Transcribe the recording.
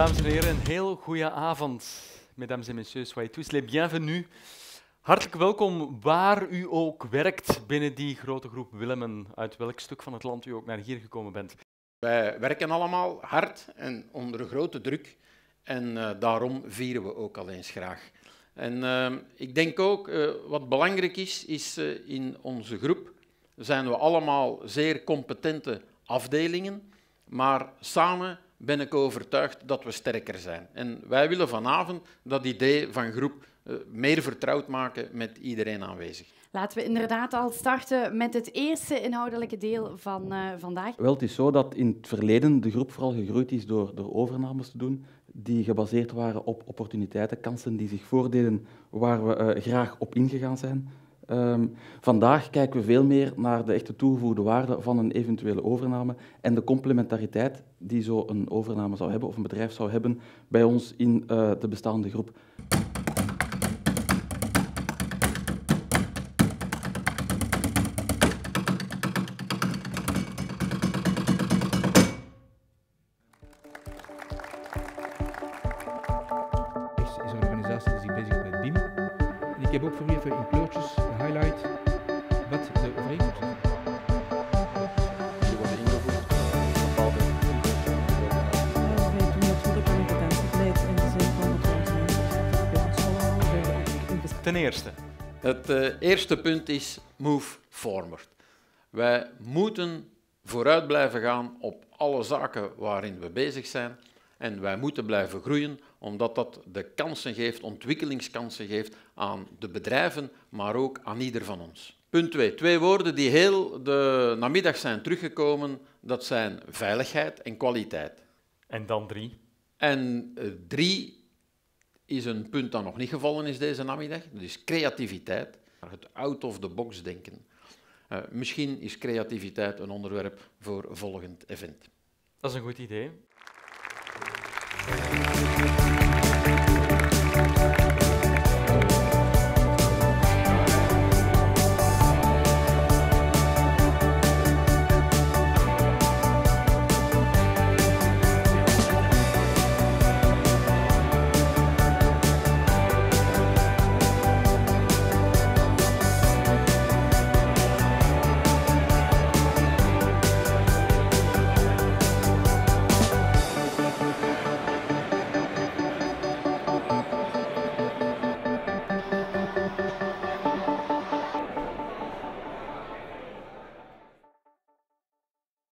Dames en heren, een heel goede avond. Mesdames et messieurs, soyez tous les bienvenus. Hartelijk welkom waar u ook werkt binnen die grote groep Willemen, uit welk stuk van het land u ook naar hier gekomen bent. Wij werken allemaal hard en onder grote druk en uh, daarom vieren we ook al eens graag. En uh, ik denk ook, uh, wat belangrijk is, is in onze groep zijn we allemaal zeer competente afdelingen, maar samen ben ik overtuigd dat we sterker zijn. En wij willen vanavond dat idee van groep uh, meer vertrouwd maken met iedereen aanwezig. Laten we inderdaad al starten met het eerste inhoudelijke deel van uh, vandaag. Wel, het is zo dat in het verleden de groep vooral gegroeid is door, door overnames te doen die gebaseerd waren op opportuniteiten, kansen die zich voordeden waar we uh, graag op ingegaan zijn. Um, vandaag kijken we veel meer naar de echte toegevoegde waarde van een eventuele overname en de complementariteit die zo een overname zou hebben of een bedrijf zou hebben bij ons in uh, de bestaande groep. Ik heb ook voor u even in kleurtjes gehighlight wat de overeenkomsten zijn. Die worden ingevoerd. Bepaalde Wij doen natuurlijk competentiebeleid in de zin van dat we ons mensen Ten eerste, Het uh, eerste punt is move forward. Wij moeten vooruit blijven gaan op alle zaken waarin we bezig zijn. En wij moeten blijven groeien, omdat dat de kansen geeft, ontwikkelingskansen geeft aan de bedrijven, maar ook aan ieder van ons. Punt 2. Twee woorden die heel de namiddag zijn teruggekomen, dat zijn veiligheid en kwaliteit. en dan drie. En uh, drie is een punt dat nog niet gevallen is deze namiddag, dat is creativiteit, het out-of-the-box denken. Uh, misschien is creativiteit een onderwerp voor volgend event. Dat is een goed idee.